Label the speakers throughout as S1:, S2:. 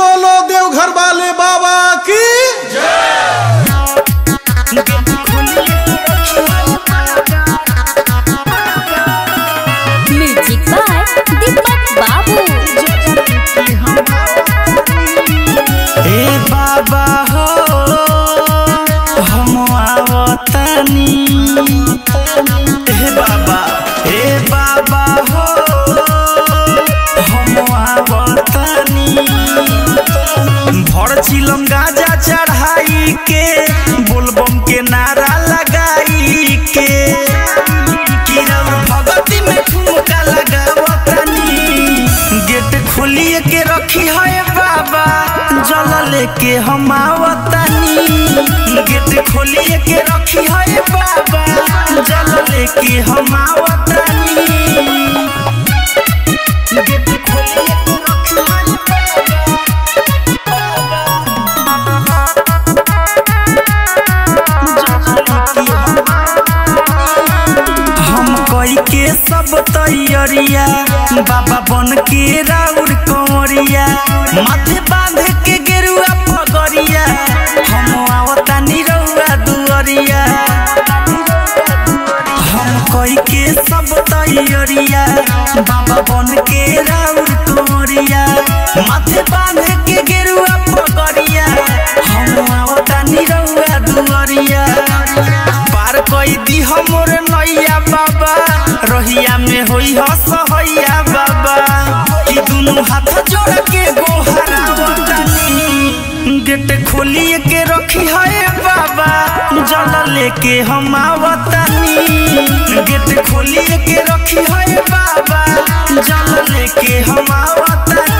S1: बोलो देवघर वाले बाबा की
S2: म्यूज़िक बाय दीपक बाबू।
S3: ए बाबा हो हम आवतानी चिलम गाजा चढ़ाई के बोलबम के नारा लगाई के किरम भगती में ठुमका लगावतानी गेट खोलिए के रखी है बाबा जल लेके हम आवतानी गेट खोलिए के रखी है बाबा जल लेके हम आवतानी सब तैयारिया। बाबा बन के राउर कंवरिया माथे बाँध के गेरुआ पगरिया। हम आवता निरौआ दुअरिया। हम कई के सब तैयारिया। बाबा बन के राउर कंवरिया माथे बाँध के गेरुआ पगरिया। हम आवता निरौआ दुअरिया। पार कई दी हमर रहिया में होई हसहैया बाबा कि दुनु हाथ जोड़ के गोहरावतानी गेट खोलिए के रखी है बाबा जल लेके हम आवतानी गेट खोलिए के रखी है बाबा जल लेके हम आवतानी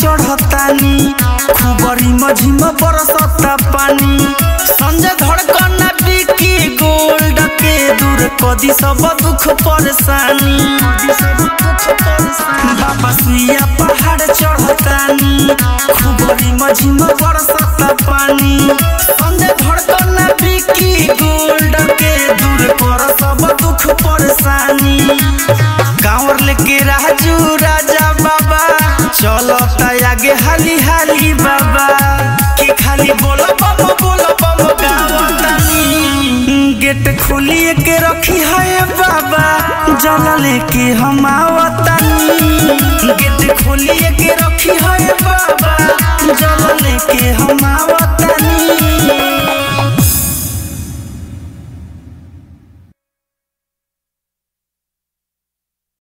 S3: चढ़तानी, खुबरी मझिम बरसता पानी। संजय धड़कना बिकी गोल्ड के दूर कदी सब दुख परेशानी। बाबा सुइया पहाड़ चढ़तानी, खुबरी मझिम बरसता पानी। संजय धड़कना बिकी गोल्ड के दूर कर सब दुख परेशानी। कांवर लेके राजू राजा चलो आगे हाली हाली बाबा। कि खाली बोलो बाबा बोलो बाबा। गावतानी गेट खोलिए के रखी है बाबा। जल लेके हम आवतानी। गेट खोलिए के रखी है बाबा। जल लेके हम आवतानी।